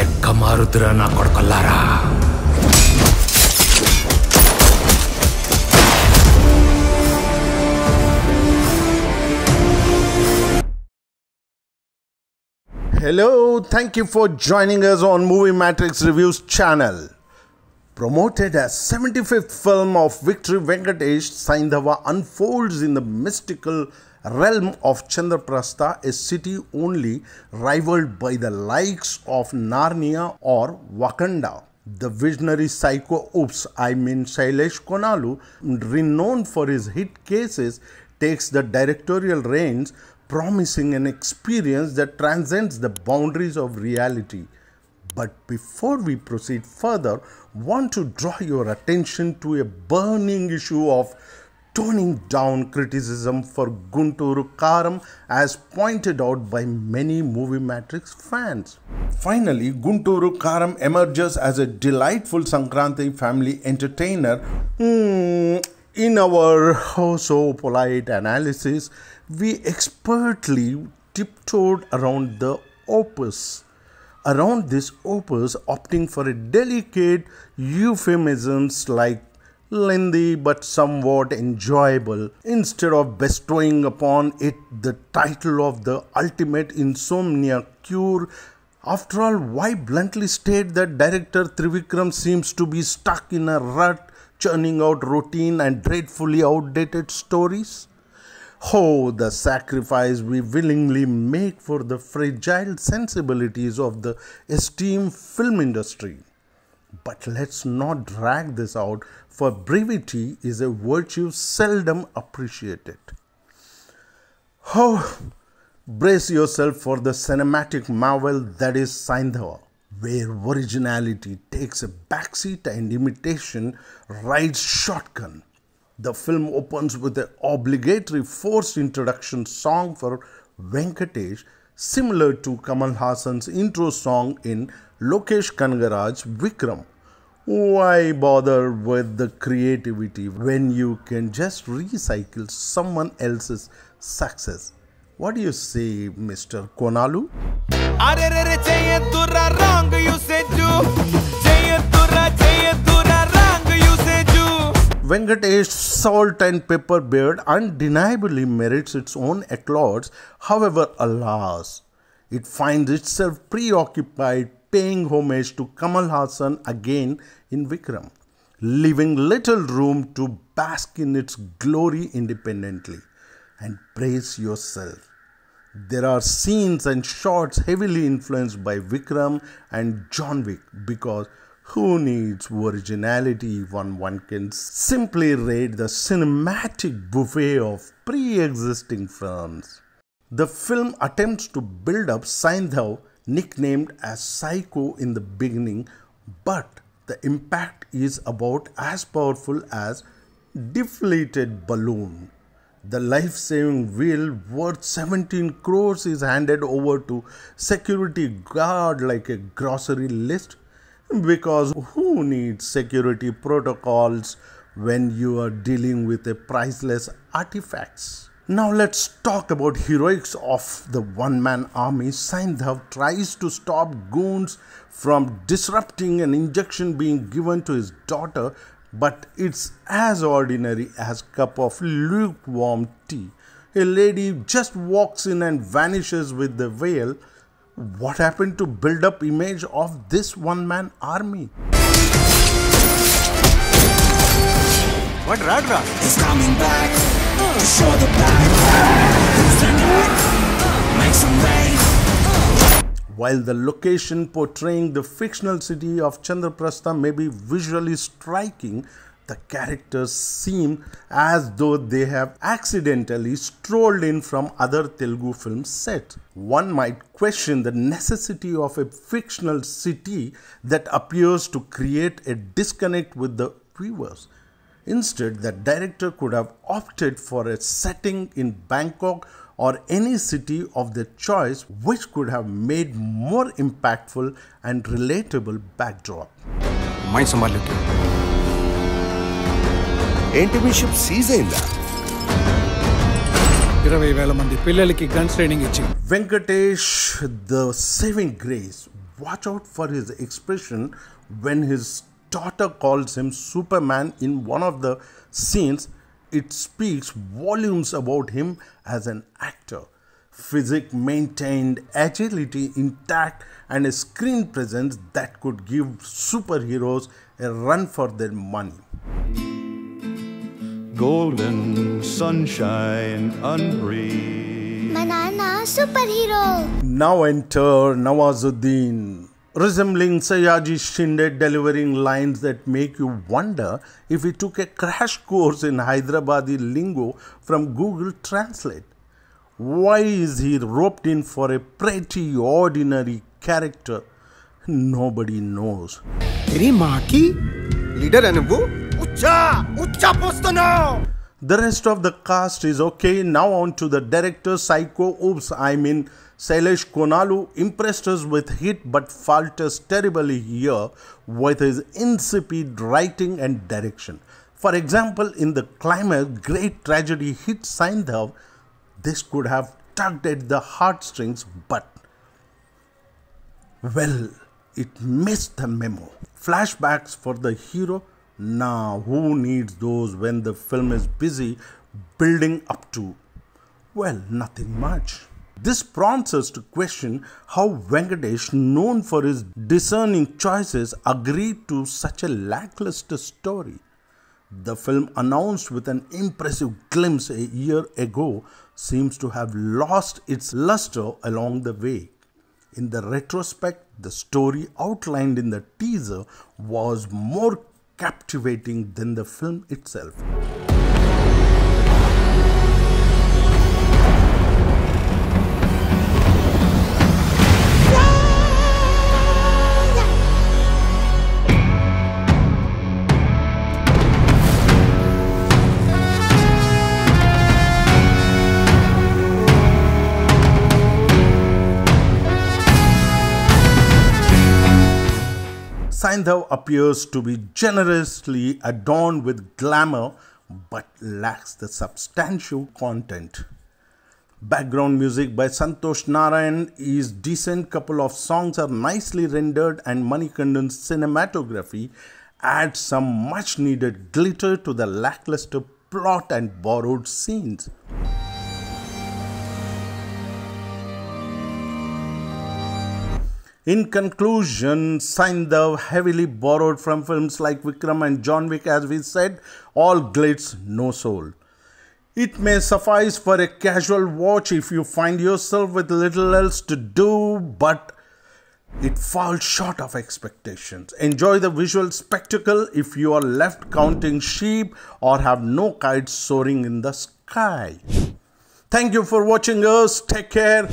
ಲೆಕ್ಕ ನಾ ಕೊಡ್ಕೊಲ್ಲಾರ Hello, thank you for joining us on Movie Matrix Reviews channel. Promoted as 75th film of Victory Venkatesh, Saindhava unfolds in the mystical realm of Chandraprastha, a city only rivaled by the likes of Narnia or Wakanda. The visionary psycho oops, I mean Shailesh Konalu, renowned for his hit cases, takes the directorial reins, promising an experience that transcends the boundaries of reality. But before we proceed further, want to draw your attention to a burning issue of toning down criticism for Gunturu Karam as pointed out by many Movie Matrix fans. Finally, Gunturu Karam emerges as a delightful Sankranti family entertainer. Hmm, in our oh so polite analysis, we expertly tiptoed around the opus around this opus, opting for a delicate euphemisms like lengthy but somewhat enjoyable, instead of bestowing upon it the title of the ultimate insomnia cure. After all, why bluntly state that director Trivikram seems to be stuck in a rut, churning out routine and dreadfully outdated stories? Oh, the sacrifice we willingly make for the fragile sensibilities of the esteemed film industry. But let's not drag this out, for brevity is a virtue seldom appreciated. Oh, brace yourself for the cinematic marvel that is Saindhava, where originality takes a backseat and imitation rides shotgun. The film opens with an obligatory forced introduction song for Venkatesh, similar to Kamal Hassan's intro song in Lokesh Kanagaraj's Vikram. Why bother with the creativity when you can just recycle someone else's success? What do you say, Mr. Konalu? Venkatesh Salt and Pepper Beard undeniably merits its own accolades. However, alas, it finds itself preoccupied paying homage to Kamal Hassan again in Vikram, leaving little room to bask in its glory independently. And brace yourself. There are scenes and shots heavily influenced by Vikram and John Wick because who needs originality when one can simply raid the cinematic buffet of pre existing films? The film attempts to build up Saindhav, nicknamed as Psycho in the beginning, but the impact is about as powerful as deflated balloon. The life saving wheel worth 17 crores is handed over to security guard like a grocery list because who needs security protocols when you are dealing with a priceless artifacts? Now let's talk about heroics of the one-man army. Saindhav tries to stop goons from disrupting an injection being given to his daughter but it's as ordinary as a cup of lukewarm tea. A lady just walks in and vanishes with the veil what happened to build up image of this one man army? What coming back oh, show the. While the location portraying the fictional city of Chandraprastha may be visually striking, the characters seem as though they have accidentally strolled in from other Telugu film set. One might question the necessity of a fictional city that appears to create a disconnect with the viewers. Instead, the director could have opted for a setting in Bangkok or any city of their choice which could have made more impactful and relatable backdrop. ఏంటి మీ ship seize అయిందా ఇరవై వేల మంది పిల్లలకి guns training ఇచ్చి Venkatesh, the saving grace, watch out for his expression when his daughter calls him Superman in one of the scenes. It speaks volumes about him as an actor. Physique maintained, agility intact, and a screen presence that could give superheroes a run for their money. golden sunshine unreal. Banana superhero. Now enter Nawazuddin. Resembling Sayaji Shinde delivering lines that make you wonder if he took a crash course in Hyderabadi lingo from Google Translate. Why is he roped in for a pretty ordinary character? Nobody knows. Leader, Ucha! Ucha! The rest of the cast is okay. Now on to the director Psycho. Oops, I mean Sailesh Konalu impressed us with hit but falters terribly here with his insipid writing and direction. For example, in the climax, great tragedy hit Saindhav. This could have tugged at the heartstrings, but well, it missed the memo. Flashbacks for the hero now, who needs those when the film is busy building up to? Well, nothing much. This prompts us to question how Venkatesh, known for his discerning choices, agreed to such a lackluster story. The film, announced with an impressive glimpse a year ago, seems to have lost its luster along the way. In the retrospect, the story outlined in the teaser was more captivating than the film itself. Saindhav appears to be generously adorned with glamour but lacks the substantial content. Background music by Santosh Narayan is decent. Couple of songs are nicely rendered, and Manikandan's cinematography adds some much needed glitter to the lackluster plot and borrowed scenes. In conclusion, Saindhav heavily borrowed from films like Vikram and John Wick, as we said, all glitz, no soul. It may suffice for a casual watch if you find yourself with little else to do, but it falls short of expectations. Enjoy the visual spectacle if you are left counting sheep or have no kites soaring in the sky. Thank you for watching us. Take care.